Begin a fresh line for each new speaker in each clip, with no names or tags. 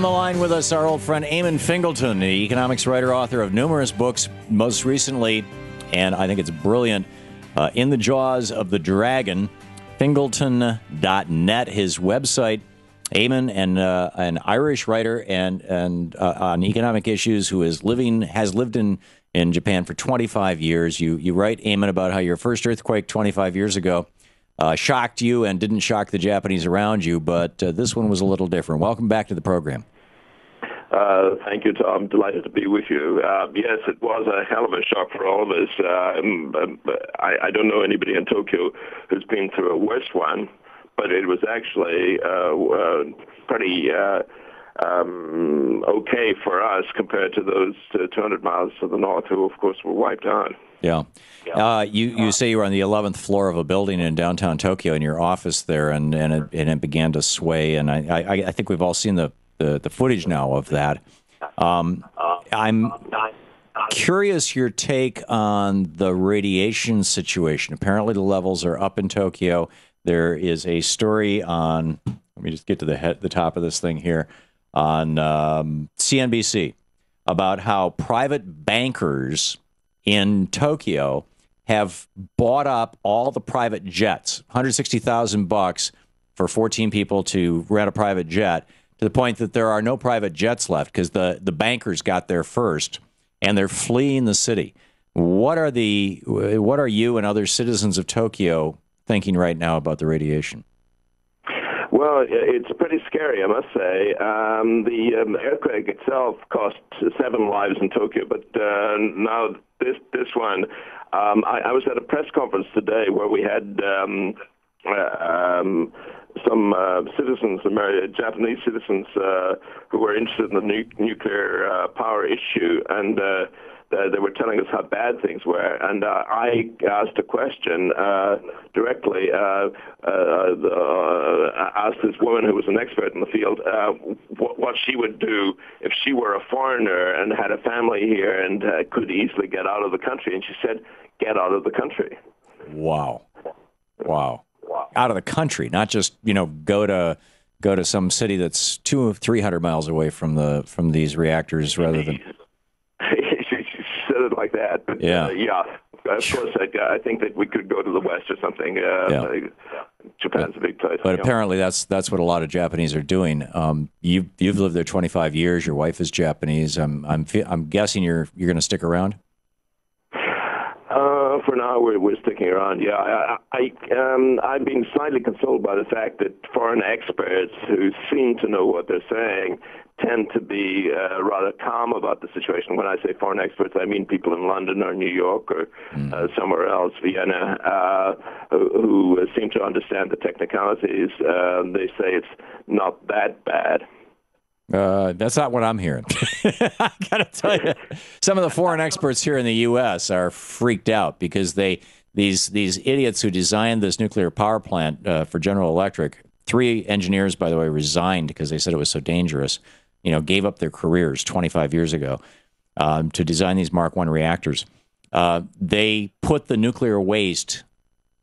On the line with us, our old friend Eamonn Fingleton, the economics writer, author of numerous books, most recently, and I think it's brilliant, uh, In the Jaws of the Dragon, Fingleton.net, his website. Eamonn, and uh, an Irish writer and and uh, on economic issues, who is living has lived in in Japan for 25 years. You you write Eamonn about how your first earthquake 25 years ago uh, shocked you and didn't shock the Japanese around you, but uh, this one was a little different. Welcome back to the program.
Uh, thank you, Thom. Delighted to be with you. Uh, yes, it was a hell of a shock for all of us. Um, um, I, I, don't know anybody in Tokyo who's been through a worse one, but it was actually uh, uh, pretty um, okay for us compared to those 200 miles to the north, who, of course, were wiped out.
Yeah. Uh, you you say you were on the 11th floor of a building in downtown Tokyo in your office there, and and it, and it began to sway. And I, I, I think we've all seen the, the, the footage now of that. Um, I'm curious your take on the radiation situation. Apparently, the levels are up in Tokyo. There is a story on. Let me just get to the head, the top of this thing here on um, CNBC about how private bankers in Tokyo have bought up all the private jets, 160,000 bucks for 14 people to rent a private jet to the point that there are no private jets left because the, the bankers got there first and they're fleeing the city. What are the what are you and other citizens of Tokyo thinking right now about the radiation?
Well, it's pretty scary, I must say. Um, the um, earthquake itself cost seven lives in Tokyo, but uh, now this this one, um, I, I was at a press conference today where we had um, uh, um, some uh, citizens, American, Japanese citizens, uh, who were interested in the nu- nuclear uh, power issue, and uh, they were telling us how bad things were. And uh, I asked a question uh, directly, uh, uh, uh, asked this woman who was an expert in the field uh, what, what she would do if she were a foreigner and had a family here and uh, could easily get out of the country. And she said, get out of the country.
Wow. Wow. Out of the country, not just, you know, go to go to some city that's two or three hundred miles away from the from these reactors rather than Said
it like that. But, yeah. Uh, yeah. Of course, I, I, think that we could go to the west or something. Uh, yeah. Japan's
but,
a big place.
But apparently, that's that's what a lot of Japanese are doing. Um, you you've lived there 25 years. Your wife is Japanese. I'm I'm I'm guessing you're you're going to stick around.
Uh, for now, we're, we're sticking around. Yeah, I, I um, I've been slightly consoled by the fact that foreign experts who seem to know what they're saying tend to be uh, rather calm about the situation. When I say foreign experts, I mean people in London or New York or mm. uh, somewhere else, Vienna, uh, who, who, seem to understand the technicalities. Um, they say it's not that bad.
Uh, that's not what I'm hearing. I gotta tell you, some of the foreign experts here in the U.S. are freaked out because they these these idiots who designed this nuclear power plant uh, for General Electric. Three engineers, by the way, resigned because they said it was so dangerous you know, gave up their careers 25 years ago um, to design these Mark One reactors. Uh, they put the nuclear waste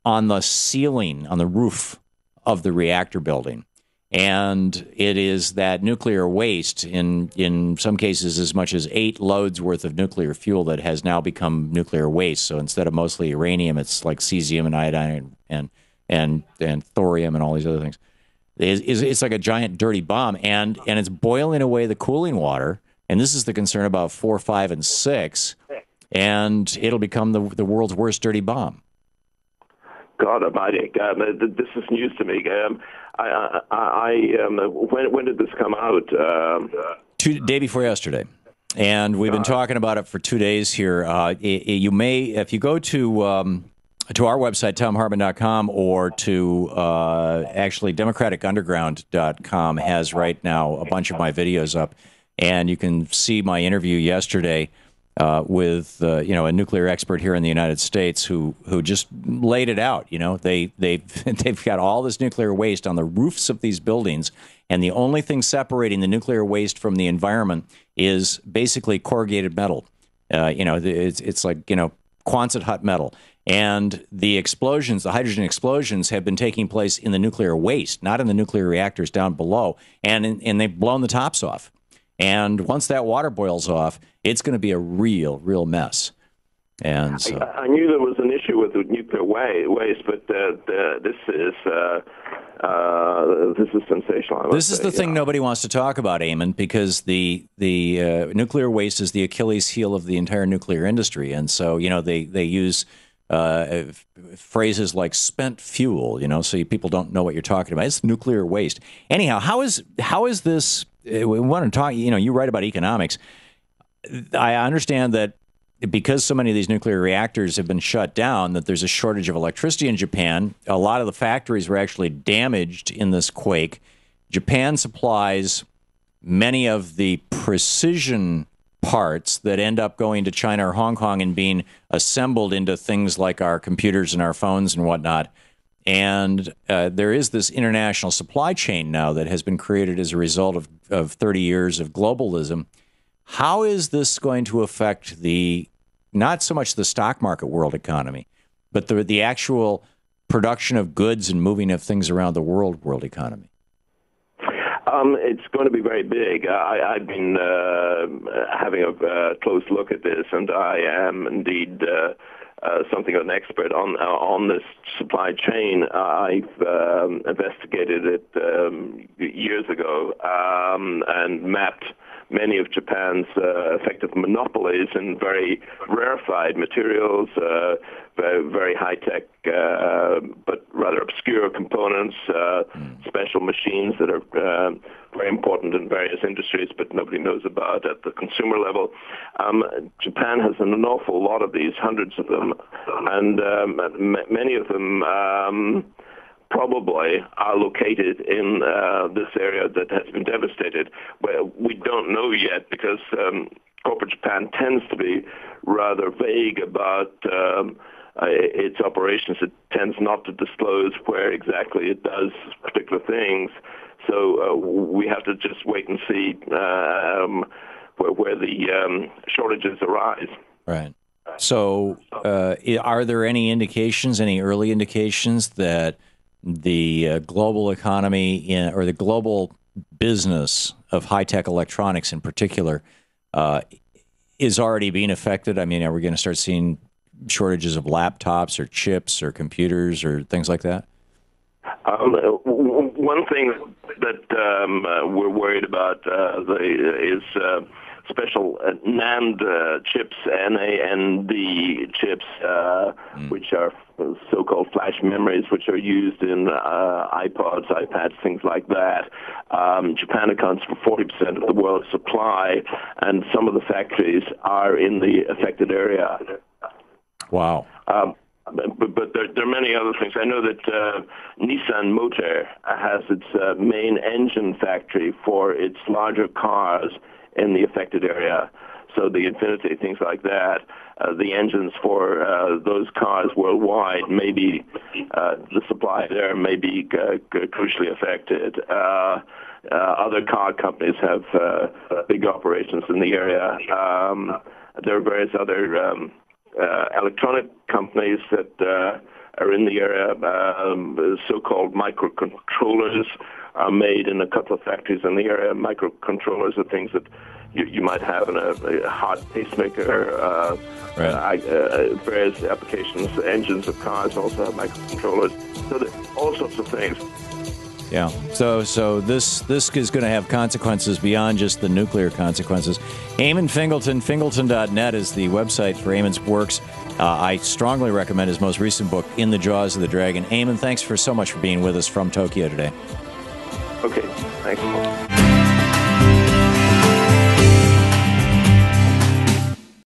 on the ceiling, on the roof of the reactor building. And it is that nuclear waste, in, in some cases, as much as eight loads worth of nuclear fuel, that has now become nuclear waste. So instead of mostly uranium, it's like cesium and iodine and, and, and thorium and all these other things it's like a giant dirty bomb, and and it's boiling away the cooling water. And this is the concern about four, five, and six, and it'll become the the world's worst dirty bomb.
God Almighty, this is news to me. Um, I, I, I um, when when did this come out? Um,
Two, day before yesterday. And we've been talking about it for two days here. Uh, you may, if you go to um, to our website, thomhartmann.com, or to uh, actually democraticunderground.com has right now a bunch of my videos up. And you can see my interview yesterday uh, with uh, you know a nuclear expert here in the United States who who just laid it out. You know they they they've got all this nuclear waste on the roofs of these buildings, and the only thing separating the nuclear waste from the environment is basically corrugated metal. Uh, you know it's it's like you know Quonset hut metal And the explosions, the hydrogen explosions, have been taking place in the nuclear waste, not in the nuclear reactors down below. And, in, and they've blown the tops off. And once that water boils off, it's going to be a real, real mess. And so,
I, I, knew there was an issue with the nuclear waste, but uh, the, this is uh, uh, this is sensational.
This is
say,
the thing
yeah.
nobody wants to talk about, Eamonn, because the the uh, nuclear waste is the Achilles heel of the entire nuclear industry, and so you know they they use. Uh, phrases like spent fuel, you know, so people don't know what you're talking about. It's nuclear waste. Anyhow, how is how is this? We want to talk. You know, you write about economics. I understand that because so many of these nuclear reactors have been shut down, that there's a shortage of electricity in Japan. A lot of the factories were actually damaged in this quake. Japan supplies many of the precision parts that end up going to China or Hong Kong and being assembled into things like our computers and our phones and whatnot. And uh, there is this international supply chain now that has been created as a result of, of 30 years of globalism. How is this going to affect the not so much the stock market world economy, but the the actual production of goods and moving of things around the world world economy?
Um, it's going to be very big. I, have been uh, having a uh, close look at this, and I am indeed uh, uh something of an expert on uh, on this supply chain. I've um, investigated it um, years ago um, and mapped many of Japan's uh, effective monopolies in very rarefied materials, uh, very, very high-tech uh, but rather obscure components, mm. special machines that are uh, very important in various industries, but nobody knows about at the consumer level. Um, Japan has an awful lot of these, hundreds of them, and um, m- many of them. Um, probably are located in uh, this area that has been devastated. Well, we don't know yet because um, corporate Japan tends to be rather vague about um, uh, its operations. It tends not to disclose where exactly it does particular things. So uh, we have to just wait and see um, where, where, the um, shortages arise.
Right. So, uh, are there any indications, any early indications that the uh, global economy in, or the global business of high tech electronics in particular uh, is already being affected? I mean, are we going to start seeing shortages of laptops or chips or computers or things like that?
Um, one thing that um, uh, we're worried about uh, is uh, special uh, NAND uh, chips, NAND chips, uh, mm. which are so-called flash memories, which are used in uh, iPods, iPads, things like that. Um, Japan accounts for 40% of the world's supply, and some of the factories are in the affected area.
Wow. Um,
but, but there, there, are many other things. I know that uh, Nissan Motor has its uh, main engine factory for its larger cars in the affected area. So the Infiniti, things like that, uh, the engines for uh, those cars worldwide, maybe uh, the supply there may be uh, crucially affected. Uh, uh, other car companies have big operations in the area. Um, there are various other um, electronic companies that are in the area, um, so-called microcontrollers are made in a couple of factories in the area. Microcontrollers are things that you, you might have in a, a heart pacemaker, uh, right. uh, uh, various applications, engines of cars also have microcontrollers. So all sorts of things.
Yeah. So so this this is going to have consequences beyond just the nuclear consequences. Eamonn Fingleton, Fingleton.net is the website for Eamonn's works. Uh, I strongly recommend his most recent book, In the Jaws of the Dragon. Eamonn, thanks for so much for being with us from Tokyo today.
Okay. Thanks.